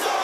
Zone.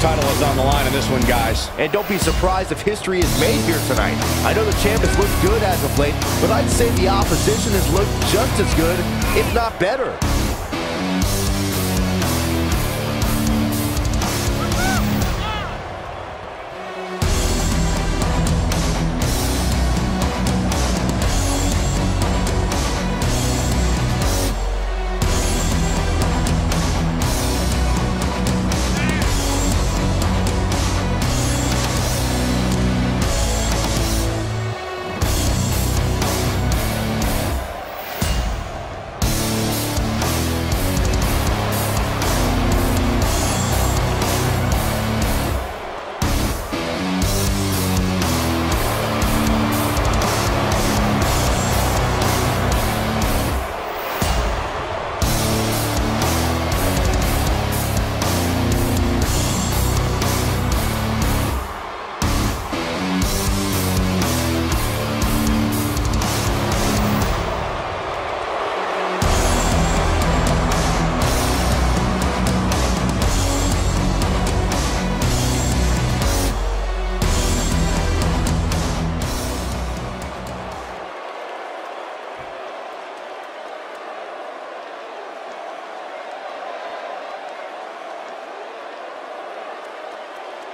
Title is on the line in this one, guys. And don't be surprised if history is made here tonight. I know the champ has looked good as of late, but I'd say the opposition has looked just as good, if not better.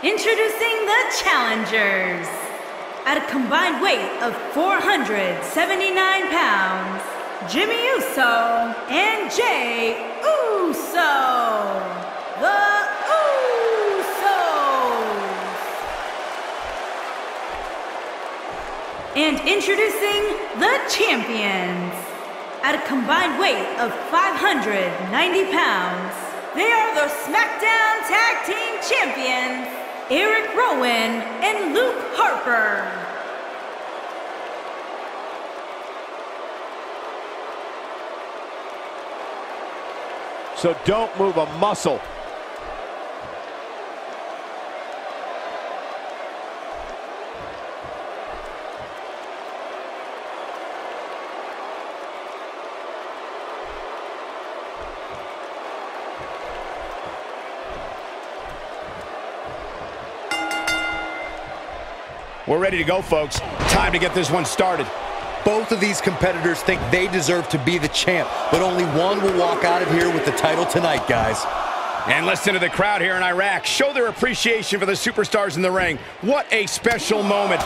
Introducing the challengers. At a combined weight of 479 pounds, Jimmy Uso and Jey Uso. The Usos. And introducing the champions. At a combined weight of 590 pounds, they are the SmackDown Tag Team Champions, Eric Rowan and Luke Harper. So don't move a muscle. We're ready to go, folks. Time to get this one started. Both of these competitors think they deserve to be the champ, but only one will walk out of here with the title tonight, guys. And listen to the crowd here in Iraq. Show their appreciation for the superstars in the ring. What a special moment.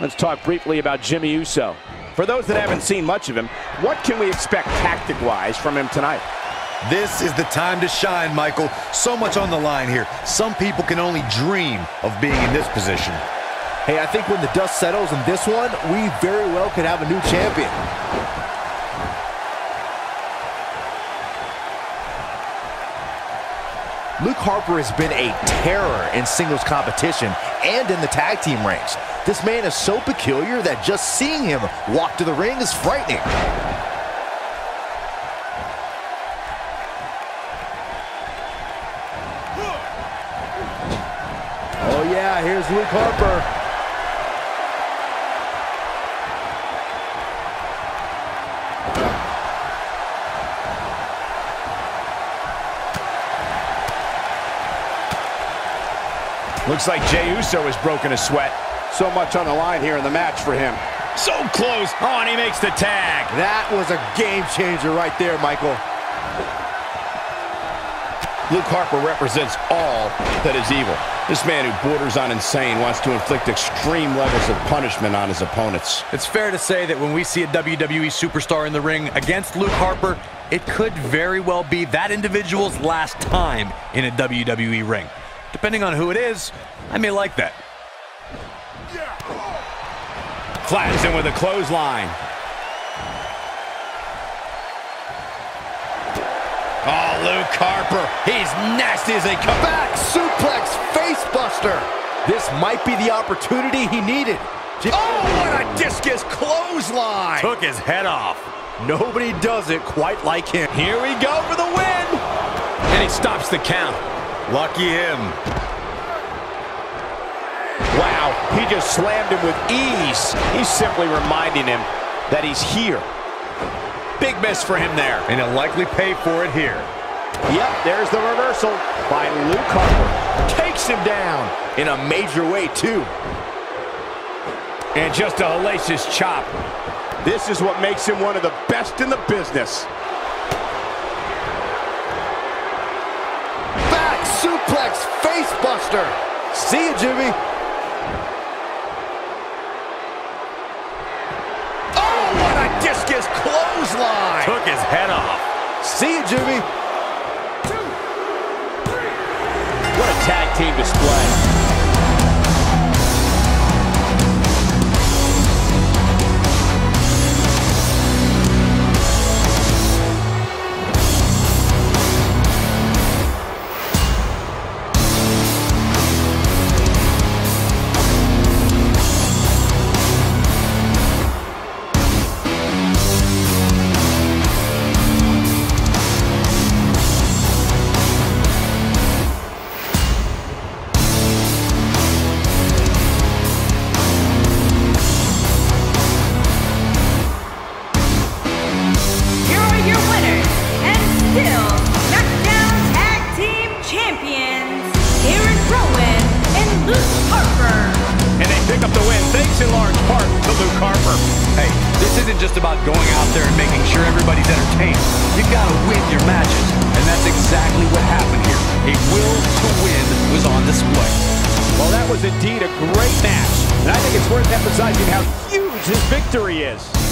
Let's talk briefly about Jimmy Uso. For those that haven't seen much of him, what can we expect tactic-wise from him tonight? This is the time to shine, Michael. So much on the line here. Some people can only dream of being in this position. Hey, I think when the dust settles in this one, we very well could have a new champion. Luke Harper has been a terror in singles competition and in the tag team ranks. This man is so peculiar that just seeing him walk to the ring is frightening. Oh yeah, here's Luke Harper. Looks like Jey Uso has broken a sweat. So much on the line here in the match for him. So close. Oh, and he makes the tag. That was a game changer right there, Michael. Luke Harper represents all that is evil. This man who borders on insane wants to inflict extreme levels of punishment on his opponents. It's fair to say that when we see a WWE superstar in the ring against Luke Harper, it could very well be that individual's last time in a WWE ring. Depending on who it is, I may like that. Flattens him with a clothesline. Oh, Luke Harper. He's nasty as they come. Back suplex facebuster. This might be the opportunity he needed. Oh, what a discus clothesline. Took his head off. Nobody does it quite like him. Here we go for the win. And he stops the count. Lucky him. Wow, he just slammed him with ease. He's simply reminding him that he's here. Big miss for him there. And he'll likely pay for it here. Yep, there's the reversal by Luke Harper. Takes him down in a major way, too. And just a hellacious chop. This is what makes him one of the best in the business. Back suplex face buster. See you, Jimmy. Oh, what a discus clothesline. Took his head off. See you, Jimmy. What a tag team display. Pick up the win thanks in large part to Luke Harper. Hey, this isn't just about going out there and making sure everybody's entertained. You've gotta win your matches. And that's exactly what happened here. A will to win was on display. Well, that was indeed a great match. And I think it's worth emphasizing how huge this victory is.